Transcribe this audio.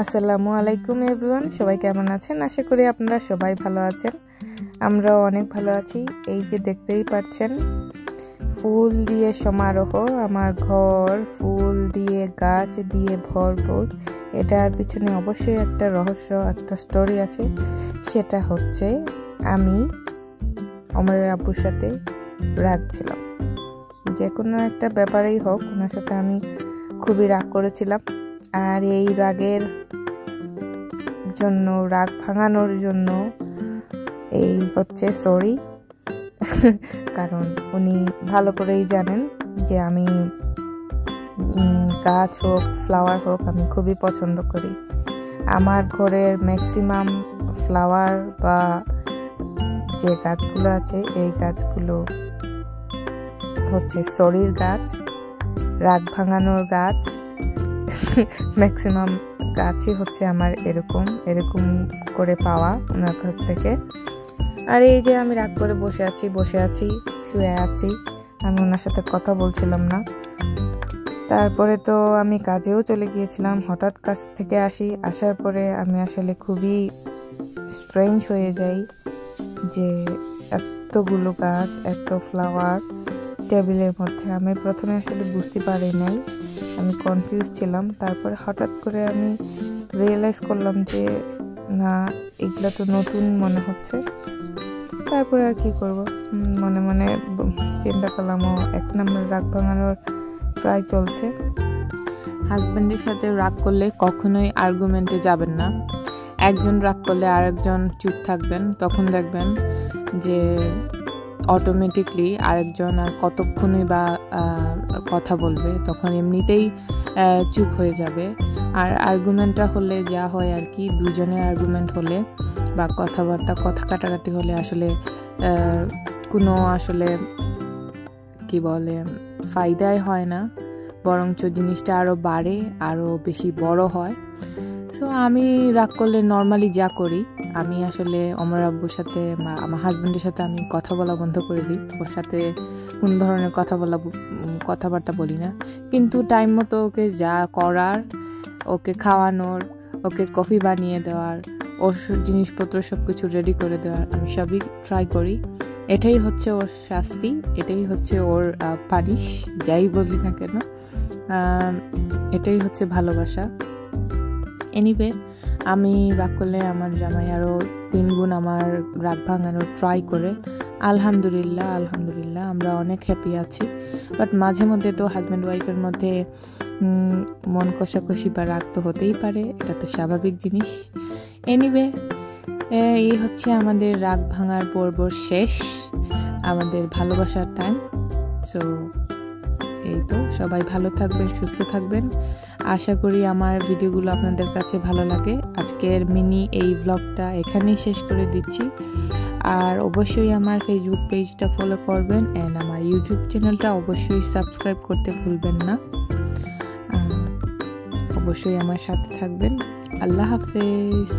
আসসালামু আলাইকুম এভরিওয়ান সবাই কেমন আছেন? আশা করি আপনারা সবাই ভালো আছেন। আমরাও অনেক ভালো আছি। এই যে দেখতেই পাচ্ছেন, ফুল দিয়ে সমারোহ। আমার ঘর ফুল দিয়ে, গাছ দিয়ে ভরপুর। এটার পিছনে অবশ্যই একটা রহস্য, একটা স্টোরি আছে। সেটা হচ্ছে, আমি অমরের আব্বুর সাথে রাগ ছিলাম। যে কোনো একটা ব্যাপারেই হোক, ওনার সাথে আমি খুবই রাগ করেছিলাম। আর এই রাগের জন্য, রাগ ভাঙানোর জন্য এই হচ্ছে সরি কারণ উনি ভালো করেই জানেন যে আমি গাছ হোক ফ্লাওয়ার হোক, আমি খুবই পছন্দ করি। আমার ঘরের ম্যাক্সিমাম ফ্লাওয়ার বা যে গাছগুলো আছে, এই গাছগুলো হচ্ছে সরির গাছ, রাগ ভাঙানোর গাছ ম্যাক্সিমাম গাছই হচ্ছে আমার এরকম এরকম করে পাওয়া ওনার কাছ থেকে। আর এই যে আমি রাগ করে বসে আছি বসে আছি, শুয়ে আছি, আমি ওনার সাথে কথা বলছিলাম না। তারপরে তো আমি কাজেও চলে গিয়েছিলাম, হঠাৎ কাজ থেকে আসি, আসার পরে আমি আসলে খুবই স্ট্রেঞ্জ হয়ে যাই যে এতগুলো গাছ, এত ফ্লাওয়ার টেবিলের মধ্যে। আমি প্রথমে আসলে বুঝতে পারি নাই। আমি কনফিউজ ছিলাম। তারপরে হঠাৎ করে আমি রিয়েলাইজ করলাম যে, না, এগুলো তো নতুন মনে হচ্ছে। তারপরে আর কি করব? মনে মনে চিন্তা করলাম, ও, এক নম্বর রাগ ভাঙানোর প্রায় চলছে। হাজব্যান্ডের সাথে রাগ করলে কখনোই আর্গুমেন্টে যাবেন না। একজন রাগ করলে আরেকজন চুপ থাকবেন। তখন দেখবেন যে অটোমেটিকলি আরেকজন আর কতক্ষণই বা কথা বলবে, তখন এমনিতেই চুপ হয়ে যাবে। আর আর্গুমেন্টটা হলে যা হয় আর কি, দুজনের আর্গুমেন্ট হলে বা কথাবার্তা, কথা কাটাকাটি হলে আসলে কোনো আসলে, কি বলে, ফায়দাই হয় না। বরঞ্চ জিনিসটা আরও বাড়ে আরও বেশি বড় হয়। সো আমি রাগ করলে নর্মালি যা করি আমি আসলে অমর আব্বুর সাথে আমার হাজব্যান্ডের সাথে আমি কথা বলা বন্ধ করে দিই। ওর সাথে কোন ধরনের কথা বলা কথাবার্তা বলি না। কিন্তু টাইম মতো ওকে যা করার, ওকে খাওয়ানোর, ওকে কফি বানিয়ে দেওয়ার, ওর জিনিসপত্র সব কিছু রেডি করে দেওয়ার, আমি সবই ট্রাই করি। এটাই হচ্ছে ওর শাস্তি, এটাই হচ্ছে ওর পানিশ যাই বলি না কেন। এটাই হচ্ছে ভালোবাসা। এনিওয়ে আমি রাগ করলে আমার জামাই আরও তিন গুণ আমার রাগ ভাঙানোর ট্রাই করে। আলহামদুলিল্লাহ আলহামদুলিল্লাহ, আমরা অনেক হ্যাপি আছি। বাট মাঝে মধ্যে তো হাজব্যান্ড ওয়াইফের মধ্যে মন কষাকষি বা রাগ তো হতেই পারে, এটা তো স্বাভাবিক জিনিস। এনিওয়ে এই হচ্ছে আমাদের রাগ ভাঙার পর্ব শেষ, আমাদের ভালোবাসার টাইম সো এই তো, সবাই ভালো থাকবেন, সুস্থ থাকবেন। আশা করি আমার ভিডিওগুলো আপনাদের কাছে ভালো লাগে। আজকের মিনি এই ব্লগটা এখানেই শেষ করে দিচ্ছি। আর অবশ্যই আমার ফেসবুক পেজটা ফলো করবেন অ্যান্ড আমার ইউটিউব চ্যানেলটা অবশ্যই সাবস্ক্রাইব করতে ভুলবেন না। অবশ্যই আমার সাথে থাকবেন। আল্লাহ হাফেজ।